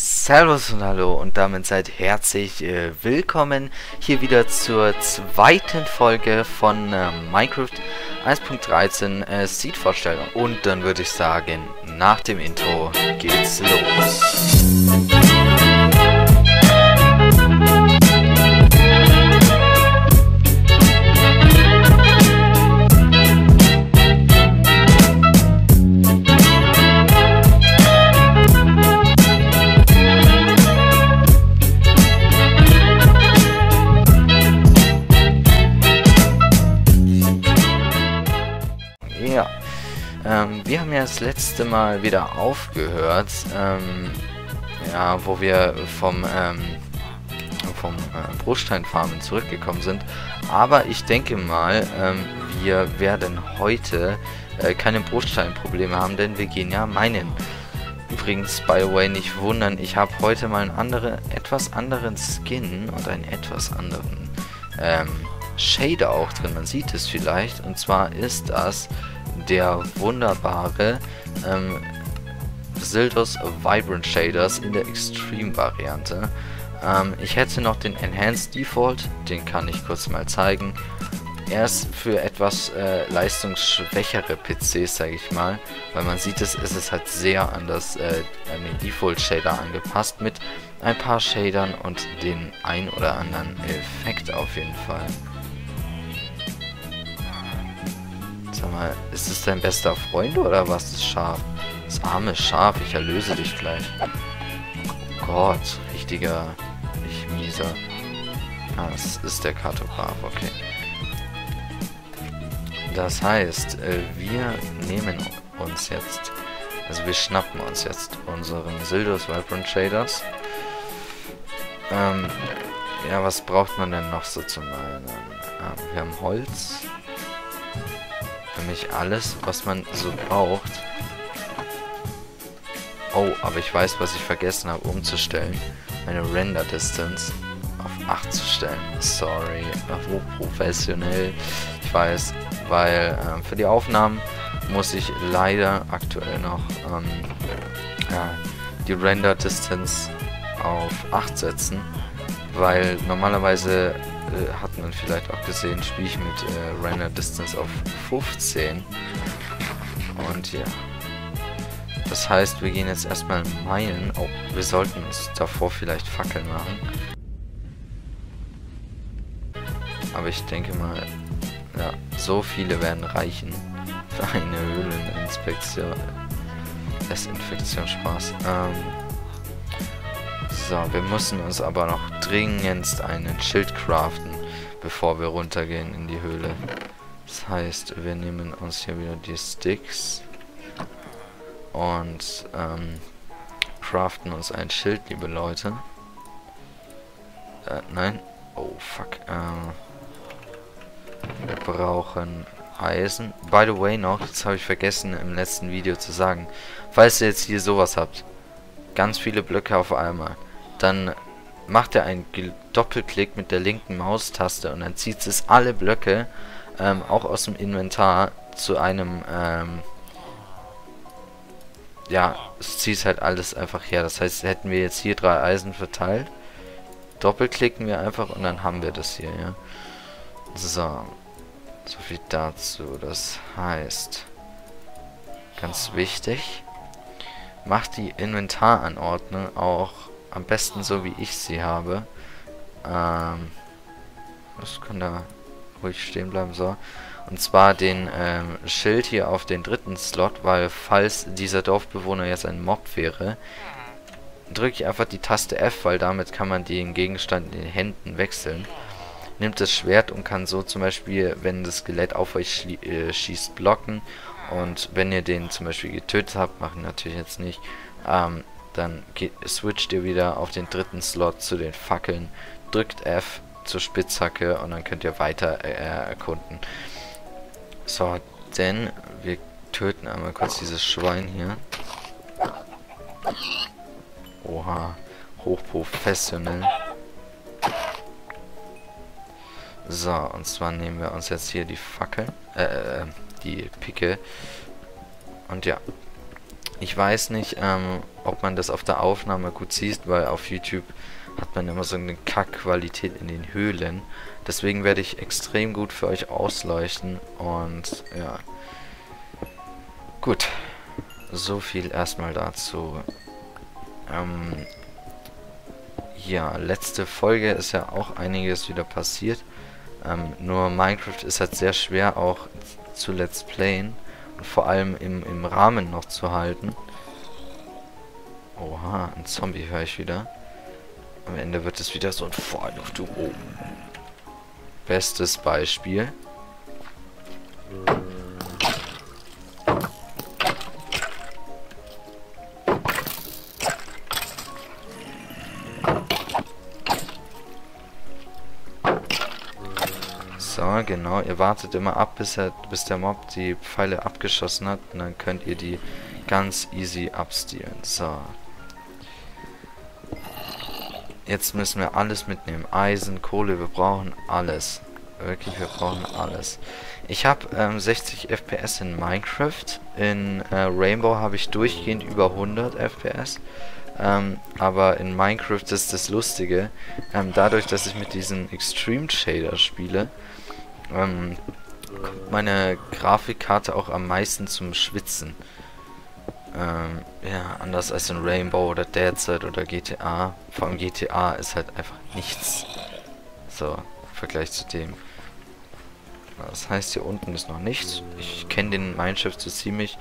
Servus und Hallo und damit seid herzlich äh, willkommen hier wieder zur zweiten Folge von äh, Minecraft 1.13 äh, Seed Vorstellung. Und dann würde ich sagen, nach dem Intro geht's los. Haben ja das letzte Mal wieder aufgehört, ähm, ja, wo wir vom, ähm, vom äh, Bruchsteinfarmen zurückgekommen sind. Aber ich denke mal, ähm, wir werden heute äh, keine Bruchsteinprobleme haben, denn wir gehen ja meinen. Übrigens, by the way, nicht wundern, ich habe heute mal einen andere, etwas anderen Skin und einen etwas anderen ähm, Shader auch drin. Man sieht es vielleicht. Und zwar ist das der wunderbare ähm, Sildos Vibrant Shaders in der Extreme Variante. Ähm, ich hätte noch den Enhanced Default, den kann ich kurz mal zeigen. Er ist für etwas äh, leistungsschwächere PCs, sage ich mal, weil man sieht es, es ist halt sehr an, das, äh, an den Default Shader angepasst mit ein paar Shadern und den ein oder anderen Effekt auf jeden Fall. Sag mal, ist es dein bester Freund oder was, das Schaf? Das arme Schaf, ich erlöse dich gleich. Oh Gott, richtiger, ich mieser. Ah, das ist der Kartograf, okay. Das heißt, äh, wir nehmen uns jetzt, also wir schnappen uns jetzt unseren Sildos Vibrant Shaders. Ähm, ja, was braucht man denn noch so zum einen? Ähm, wir haben Holz. Mich alles, was man so braucht. Oh, aber ich weiß, was ich vergessen habe umzustellen. Meine Render Distance auf 8 zu stellen. Sorry, hochprofessionell. Ich weiß, weil äh, für die Aufnahmen muss ich leider aktuell noch ähm, ja, die Render Distance auf 8 setzen, weil normalerweise äh, hat man vielleicht auch gesehen, spiele ich mit äh, Render Distance auf 15 und ja. Das heißt, wir gehen jetzt erstmal meinen. Oh, wir sollten uns davor vielleicht Fackeln machen. Aber ich denke mal, ja, so viele werden reichen für eine Höhleninspektion. Desinfektion Spaß. Ähm, so, wir müssen uns aber noch dringendst einen Schild craften, bevor wir runtergehen in die Höhle. Das heißt, wir nehmen uns hier wieder die Sticks und ähm, craften uns ein Schild, liebe Leute. Äh, nein. Oh, fuck. Äh, wir brauchen Eisen. By the way noch, das habe ich vergessen im letzten Video zu sagen. Falls ihr jetzt hier sowas habt, ganz viele Blöcke auf einmal, dann macht er einen Doppelklick mit der linken Maustaste und dann zieht es alle Blöcke ähm, auch aus dem Inventar zu einem ähm, ja, es zieht halt alles einfach her. Das heißt, hätten wir jetzt hier drei Eisen verteilt, doppelklicken wir einfach und dann haben wir das hier, ja. So. So viel dazu. Das heißt, ganz wichtig, macht die Inventaranordnung auch am besten so, wie ich sie habe. Ähm, das kann da ruhig stehen bleiben, so. Und zwar den ähm, Schild hier auf den dritten Slot, weil falls dieser Dorfbewohner jetzt ein Mob wäre, drücke ich einfach die Taste F, weil damit kann man den Gegenstand in den Händen wechseln. Nimmt das Schwert und kann so zum Beispiel, wenn das Skelett auf euch äh, schießt, blocken. Und wenn ihr den zum Beispiel getötet habt, machen natürlich jetzt nicht, ähm, dann geht, switcht ihr wieder auf den dritten Slot zu den Fackeln, drückt F zur Spitzhacke und dann könnt ihr weiter äh, erkunden. So, denn wir töten einmal kurz dieses Schwein hier. Oha, hochprofessionell. So, und zwar nehmen wir uns jetzt hier die Fackel, äh, äh, die Picke. Und ja, Ich weiß nicht, ähm, ob man das auf der Aufnahme gut sieht, weil auf YouTube hat man immer so eine Kackqualität in den Höhlen. Deswegen werde ich extrem gut für euch ausleuchten und ja. Gut. So viel erstmal dazu. Ähm, ja, letzte Folge ist ja auch einiges wieder passiert. Ähm, nur Minecraft ist halt sehr schwer auch zu Let's Playen und vor allem im, im Rahmen noch zu halten. Oha, ein Zombie höre ich wieder. Am Ende wird es wieder so ein Vorluftung. Bestes Beispiel. So, genau. Ihr wartet immer ab, bis, er, bis der Mob die Pfeile abgeschossen hat. Und dann könnt ihr die ganz easy abstehlen. So. Jetzt müssen wir alles mitnehmen. Eisen, Kohle, wir brauchen alles. Wirklich, wir brauchen alles. Ich habe ähm, 60 FPS in Minecraft. In äh, Rainbow habe ich durchgehend über 100 FPS. Ähm, aber in Minecraft ist das Lustige, ähm, dadurch, dass ich mit diesem Extreme Shader spiele, ähm, kommt meine Grafikkarte auch am meisten zum Schwitzen. Ähm, ja, anders als in Rainbow oder Dead Set oder GTA. Vor allem GTA ist halt einfach nichts. So, im Vergleich zu dem. Das heißt, hier unten ist noch nichts. Ich kenne den Mindshift so ziemlich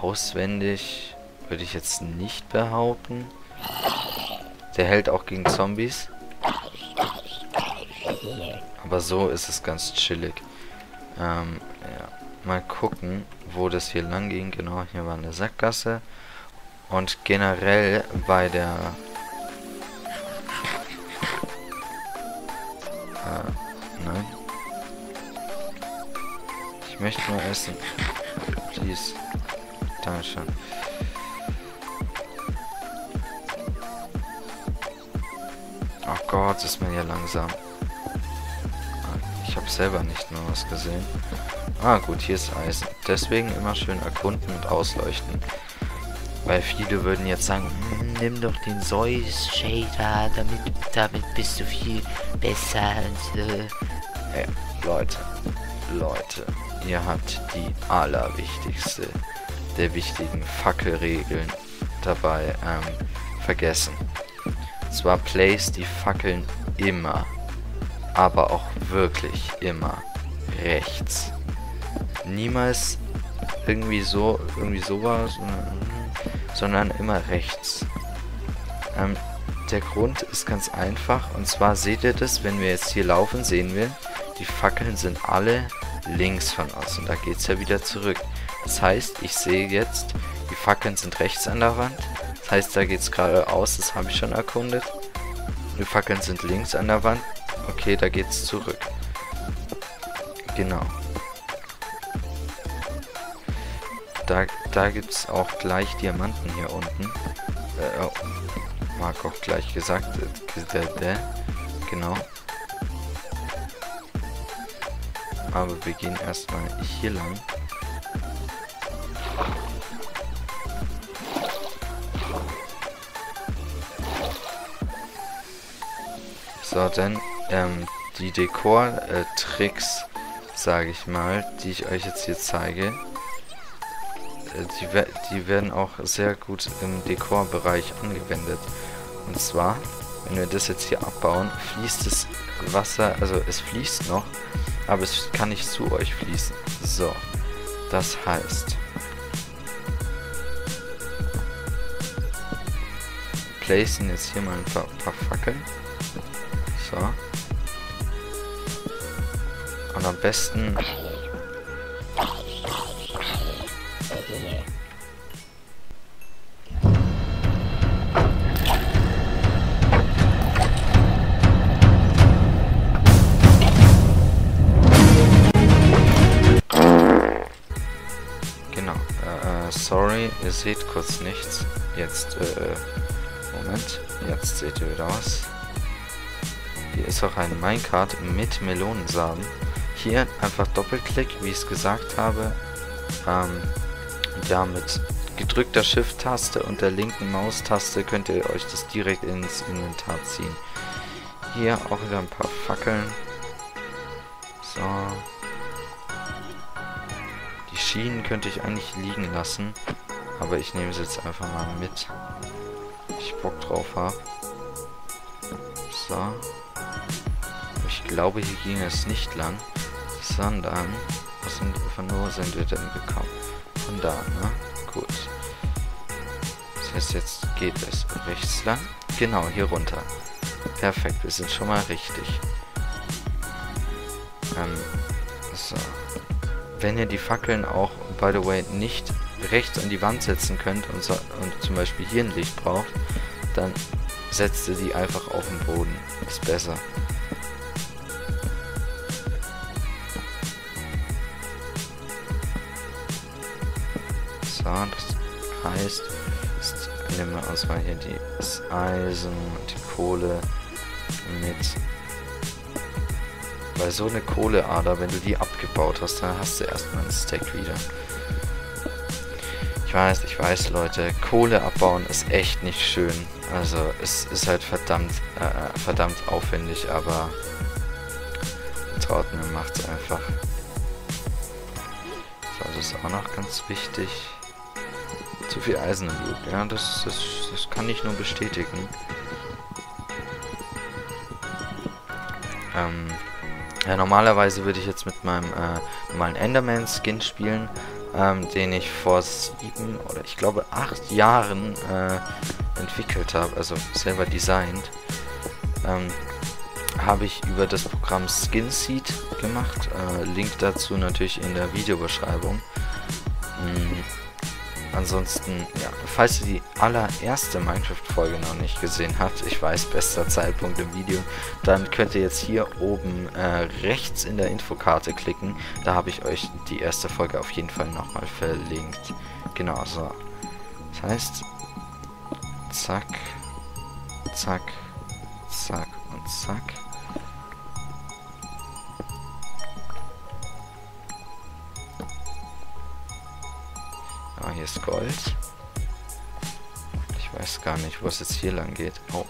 auswendig. Würde ich jetzt nicht behaupten. Der hält auch gegen Zombies. Aber so ist es ganz chillig. Ähm, ja. Mal gucken, wo das hier lang ging. Genau, hier war eine Sackgasse. Und generell bei der... Äh, nein. Ich möchte nur essen. Please. Dankeschön. Oh Gott, ist mir hier langsam. Ich habe selber nicht mehr was gesehen. Ah gut, hier ist Eisen. Deswegen immer schön erkunden und ausleuchten. Weil viele würden jetzt sagen, hm, nimm doch den Zeus Shader, damit, damit bist du viel besser und so. Hey, Leute, Leute, ihr habt die allerwichtigste der wichtigen Fackelregeln dabei ähm, vergessen. Und zwar place die Fackeln immer aber auch wirklich immer rechts. Niemals irgendwie so, irgendwie sowas, sondern immer rechts. Ähm, der Grund ist ganz einfach und zwar seht ihr das, wenn wir jetzt hier laufen, sehen wir, die Fackeln sind alle links von uns und da geht es ja wieder zurück. Das heißt, ich sehe jetzt, die Fackeln sind rechts an der Wand. Das heißt, da geht es geradeaus, das habe ich schon erkundet. Die Fackeln sind links an der Wand. Okay, da geht's zurück. Genau. Da, da gibt's auch gleich Diamanten hier unten. Äh, oh, Marc auch gleich gesagt. Äh, genau. Aber wir gehen erstmal hier lang. So, dann ähm, die Dekor-Tricks, sage ich mal, die ich euch jetzt hier zeige, die, die werden auch sehr gut im Dekorbereich angewendet. Und zwar, wenn wir das jetzt hier abbauen, fließt das Wasser, also es fließt noch, aber es kann nicht zu euch fließen. So, das heißt... Placen jetzt hier mal ein paar, paar Fackeln. So. Und am besten... sorry, ihr seht kurz nichts. Jetzt, äh, Moment. Jetzt seht ihr wieder was. Hier ist auch ein Minecart mit Melonensamen. Hier einfach Doppelklick, wie ich es gesagt habe. Ähm, ja, mit gedrückter Shift-Taste und der linken Maustaste könnt ihr euch das direkt ins Inventar ziehen. Hier auch wieder ein paar Fackeln. So. Die Schienen könnte ich eigentlich liegen lassen. Aber ich nehme sie jetzt einfach mal mit. Ich Bock drauf habe. So. Ich glaube, hier ging es nicht lang. Sondern... Was sind, von wo sind wir denn gekommen? Von da, ne? Gut. Das heißt, jetzt geht es rechts lang. Genau, hier runter. Perfekt, wir sind schon mal richtig. Ähm, so. Wenn ihr die Fackeln auch, by the way, nicht rechts an die Wand setzen könnt und, so, und zum Beispiel hier ein Licht braucht, dann setzt ihr die einfach auf den Boden. Ist besser. So, das heißt, jetzt nehmen wir uns mal hier die, das Eisen und die Kohle mit. Weil so eine Kohleader, wenn du die abgebaut hast, dann hast du erstmal einen Stack wieder. Ich weiß, ich weiß, Leute, Kohle abbauen ist echt nicht schön. Also, es ist halt verdammt, äh, verdammt aufwendig, aber traut mir macht's einfach. So, das ist auch noch ganz wichtig. Zu viel Eisen im Blut. Ja, das, das, das kann ich nur bestätigen. Ähm, ja, normalerweise würde ich jetzt mit meinem äh, normalen Enderman-Skin spielen, ähm, den ich vor sieben oder ich glaube acht Jahren äh, entwickelt habe, also selber designt. Ähm, habe ich über das Programm SkinSeed gemacht. Äh, Link dazu natürlich in der Videobeschreibung. Mhm. Ansonsten, ja, falls ihr die allererste Minecraft-Folge noch nicht gesehen habt, ich weiß, bester Zeitpunkt im Video, dann könnt ihr jetzt hier oben äh, rechts in der Infokarte klicken. Da habe ich euch die erste Folge auf jeden Fall nochmal verlinkt. Genau, so. Das heißt, zack, zack, zack und zack. Ah, hier ist Gold. Weiß gar nicht, wo es jetzt hier lang geht. Oh.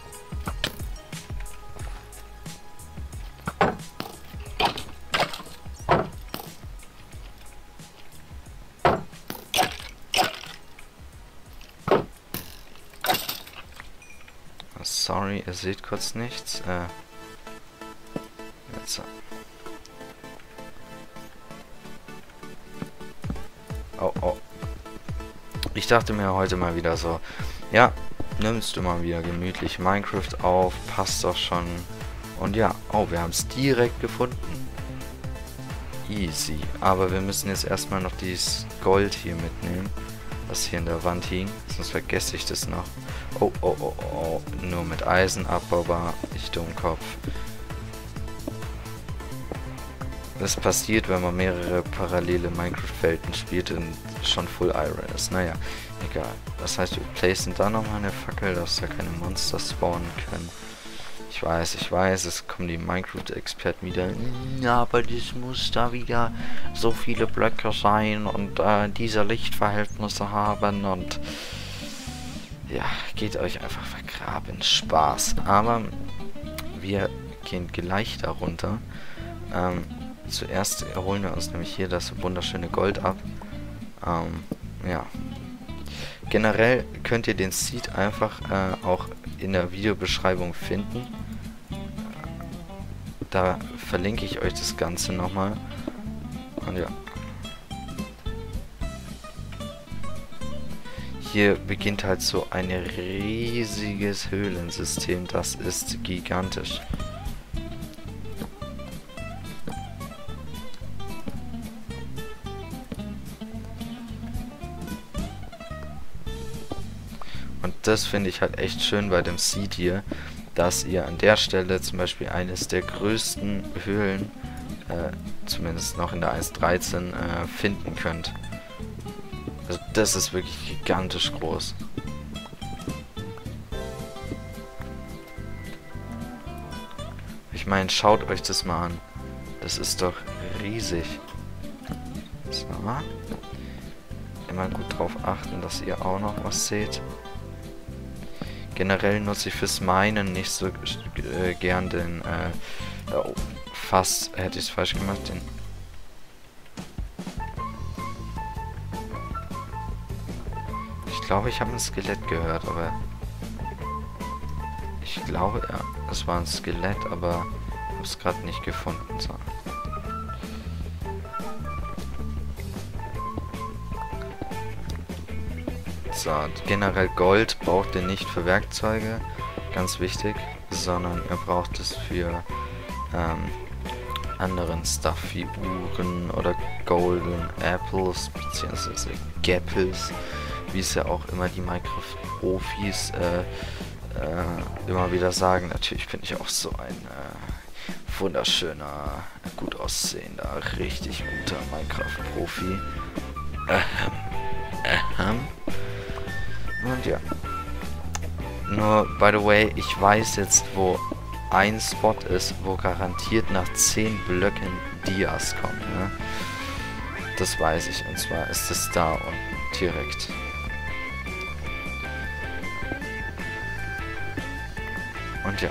Sorry, ihr seht kurz nichts. Äh, jetzt. Oh, oh. Ich dachte mir heute mal wieder so, ja, nimmst du mal wieder gemütlich Minecraft auf, passt doch schon. Und ja, oh, wir haben es direkt gefunden. Easy. Aber wir müssen jetzt erstmal noch dieses Gold hier mitnehmen, was hier in der Wand hing. Sonst vergesse ich das noch. Oh, oh, oh, oh. Nur mit Eisen abbaubar. Ich Dummkopf. Das passiert, wenn man mehrere parallele Minecraft-Welten spielt und schon Full Iron ist. Naja, egal. Das heißt, wir placen da nochmal eine Fackel, dass da keine Monster spawnen können. Ich weiß, ich weiß, es kommen die Minecraft-Experten wieder. Ja, aber das muss da wieder so viele Blöcke sein und äh, diese Lichtverhältnisse haben und ja, geht euch einfach vergraben. Spaß. Aber wir gehen gleich darunter. Ähm, Zuerst holen wir uns nämlich hier das wunderschöne Gold ab. Ähm, ja. Generell könnt ihr den Seed einfach äh, auch in der Videobeschreibung finden. Da verlinke ich euch das Ganze nochmal. Und ja. Hier beginnt halt so ein riesiges Höhlensystem. Das ist gigantisch. Das finde ich halt echt schön bei dem Seed hier, dass ihr an der Stelle zum Beispiel eines der größten Höhlen, äh, zumindest noch in der 1.13, äh, finden könnt. Also das ist wirklich gigantisch groß. Ich meine, schaut euch das mal an. Das ist doch riesig. So. immer gut drauf achten, dass ihr auch noch was seht. Generell nutze ich fürs Meinen nicht so äh, gern den, äh, oh, fast hätte ich es falsch gemacht, den Ich glaube, ich habe ein Skelett gehört, aber ich glaube, ja, es war ein Skelett, aber habe es gerade nicht gefunden. So. So, generell Gold braucht ihr nicht für Werkzeuge, ganz wichtig, sondern ihr braucht es für ähm, anderen Stuff wie Uhren oder Golden Apples bzw. Gapples, wie es ja auch immer die Minecraft-Profis äh, äh, immer wieder sagen. Natürlich bin ich auch so ein äh, wunderschöner, gut aussehender, richtig guter Minecraft-Profi. Ähm, ähm. Und ja. Nur, by the way, ich weiß jetzt, wo ein Spot ist, wo garantiert nach 10 Blöcken Dias kommen. Ne? Das weiß ich. Und zwar ist es da und direkt. Und ja.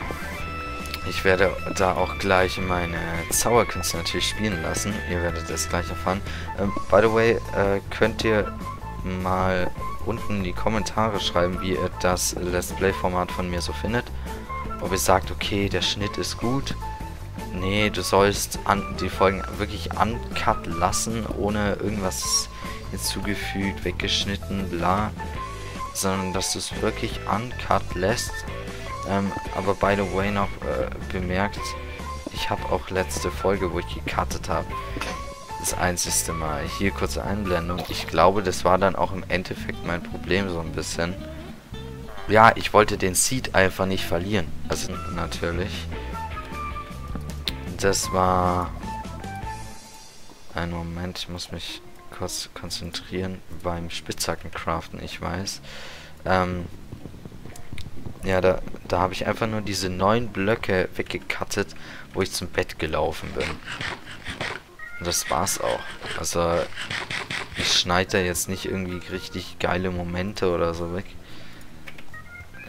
Ich werde da auch gleich meine Zauberkünste natürlich spielen lassen. Ihr werdet das gleich erfahren. Ähm, by the way, äh, könnt ihr mal unten in die Kommentare schreiben, wie ihr das Let's Play-Format von mir so findet. Ob ihr sagt, okay, der Schnitt ist gut. Nee, du sollst die Folgen wirklich uncut lassen, ohne irgendwas hinzugefügt, weggeschnitten, bla. Sondern dass du es wirklich uncut lässt. Ähm, aber by the way noch äh, bemerkt, ich habe auch letzte Folge, wo ich gecuttet habe, das einzigste Mal. Hier kurze Einblendung. Ich glaube, das war dann auch im Endeffekt mein Problem so ein bisschen. Ja, ich wollte den Seed einfach nicht verlieren. Also natürlich. Das war... Einen Moment, ich muss mich kurz konzentrieren beim Spitzhackencraften, ich weiß. Ähm, ja, da, da habe ich einfach nur diese neun Blöcke weggekattet, wo ich zum Bett gelaufen bin. Und das war's auch. Also, ich schneide da jetzt nicht irgendwie richtig geile Momente oder so weg.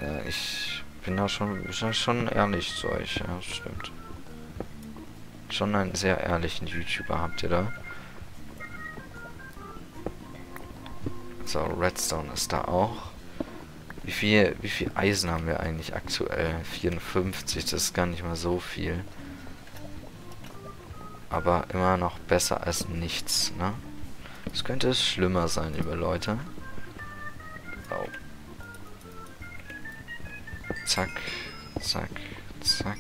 Äh, ich bin da schon, schon ehrlich zu euch, ja, stimmt. Schon einen sehr ehrlichen YouTuber habt ihr da. So, Redstone ist da auch. Wie viel, wie viel Eisen haben wir eigentlich aktuell? 54, das ist gar nicht mal so viel aber immer noch besser als nichts, ne? Es könnte es schlimmer sein, liebe Leute. Oh. Zack, zack, zack.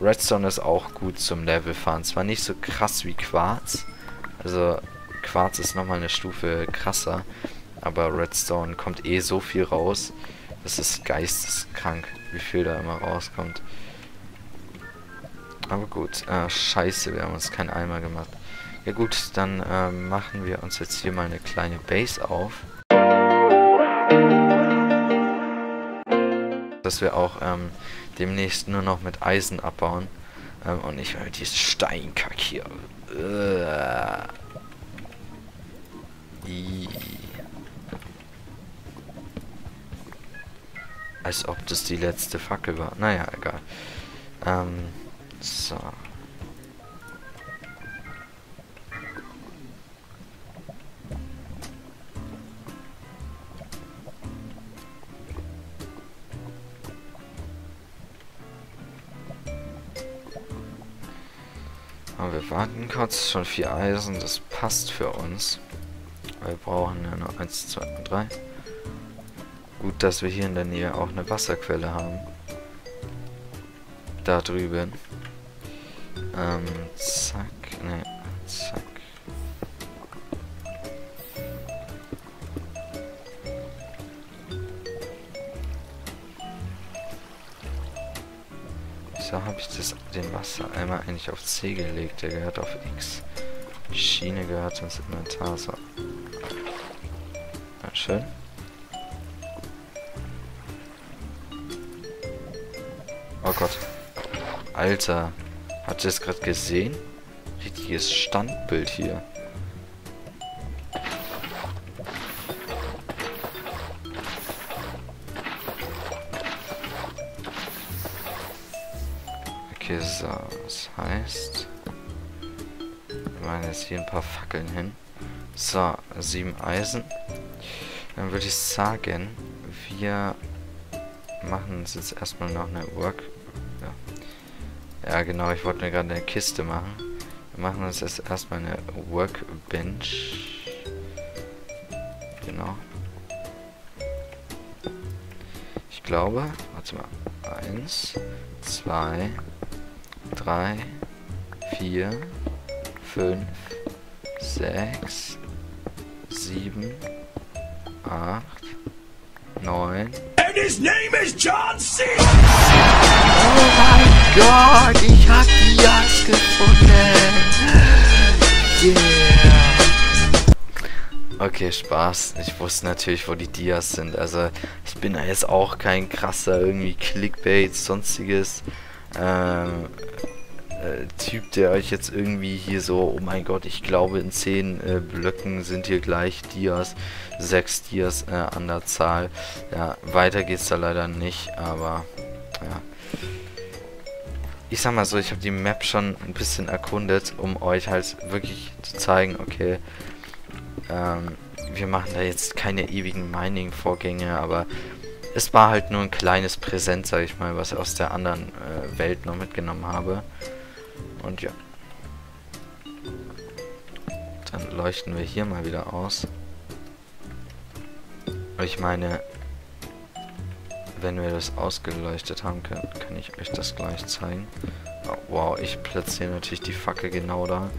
Redstone ist auch gut zum Levelfahren. Zwar nicht so krass wie Quarz. Also Quarz ist nochmal eine Stufe krasser. Aber Redstone kommt eh so viel raus. Das ist geisteskrank, wie viel da immer rauskommt. Aber gut. Äh, scheiße, wir haben uns keinen Eimer gemacht. Ja gut, dann äh, machen wir uns jetzt hier mal eine kleine Base auf. Dass wir auch ähm, demnächst nur noch mit Eisen abbauen. Ähm, und nicht mit diesem Steinkack hier. Äh. Als ob das die letzte Fackel war. Naja, egal. Ähm, so. Aber wir warten kurz, schon vier Eisen, das passt für uns. Wir brauchen ja nur 1, 2 und 3. Gut, dass wir hier in der Nähe auch eine Wasserquelle haben. Da drüben. Ähm, zack, ne, zack. Wieso habe ich das, den Wassereimer eigentlich auf C gelegt? Der gehört auf X. Die Schiene gehört ins Inventar. So. Ja, schön. Oh Gott. Alter. Habt ihr das gerade gesehen? Richtiges Standbild hier. Okay, so. Das heißt... Wir machen jetzt hier ein paar Fackeln hin. So, sieben Eisen. Dann würde ich sagen, wir machen uns jetzt erstmal noch eine Work... Ja, ja genau, ich wollte mir gerade eine Kiste machen. Wir machen uns jetzt erstmal eine Workbench. Genau. Ich glaube, warte mal. Eins, zwei, drei, vier, fünf, sechs, sieben, acht, neun. And his name is John C. Oh mein Gott, ich hab Dias gefunden. Yeah. Okay, Spaß. Ich wusste natürlich, wo die Dias sind. Also, ich bin da jetzt auch kein krasser irgendwie Clickbait, sonstiges. Ähm, äh, Typ, der euch jetzt irgendwie hier so, oh mein Gott, ich glaube in 10 äh, Blöcken sind hier gleich Dias, 6 Dias äh, an der Zahl. Ja, weiter geht's da leider nicht, aber ja. Ich sag mal so, ich habe die Map schon ein bisschen erkundet, um euch halt wirklich zu zeigen, okay, ähm, wir machen da jetzt keine ewigen Mining-Vorgänge, aber es war halt nur ein kleines Präsent, sag ich mal, was ich aus der anderen äh, Welt noch mitgenommen habe. Und ja. Dann leuchten wir hier mal wieder aus. Ich meine, wenn wir das ausgeleuchtet haben, kann, kann ich euch das gleich zeigen. Oh, wow, ich platziere natürlich die Fackel genau da,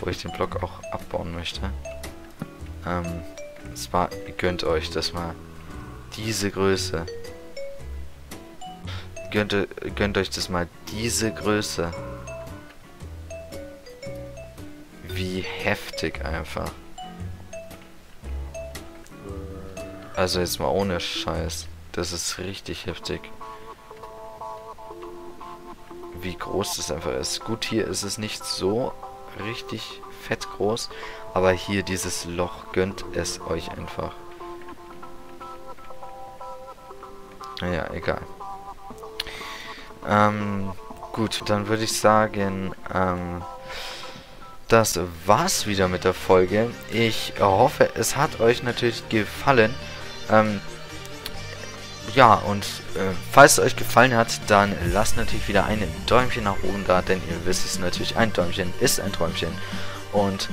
wo ich den Block auch abbauen möchte. Ähm, zwar gönnt euch das mal. Diese Größe. Gönnt, gönnt euch das mal. Diese Größe. Wie heftig einfach. Also jetzt mal ohne Scheiß. Das ist richtig heftig. Wie groß das einfach ist. Gut, hier ist es nicht so richtig fett groß. Aber hier dieses Loch gönnt es euch einfach. Naja, egal. Ähm, gut, dann würde ich sagen, ähm, das war's wieder mit der Folge. Ich hoffe, es hat euch natürlich gefallen. Ähm, ja, und äh, falls es euch gefallen hat, dann lasst natürlich wieder ein Däumchen nach oben da, denn ihr wisst es natürlich, ein Däumchen ist ein Träumchen. Und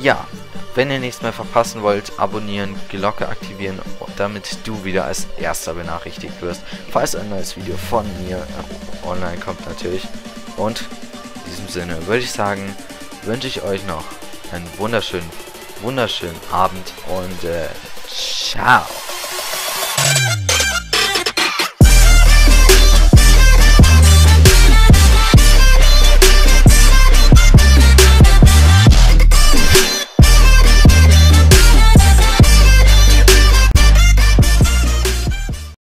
ja, wenn ihr nichts mehr verpassen wollt, abonnieren, Glocke aktivieren, damit du wieder als erster benachrichtigt wirst, falls ein neues Video von mir online kommt natürlich. Und in diesem Sinne würde ich sagen, wünsche ich euch noch einen wunderschönen, wunderschönen Abend und äh, ciao.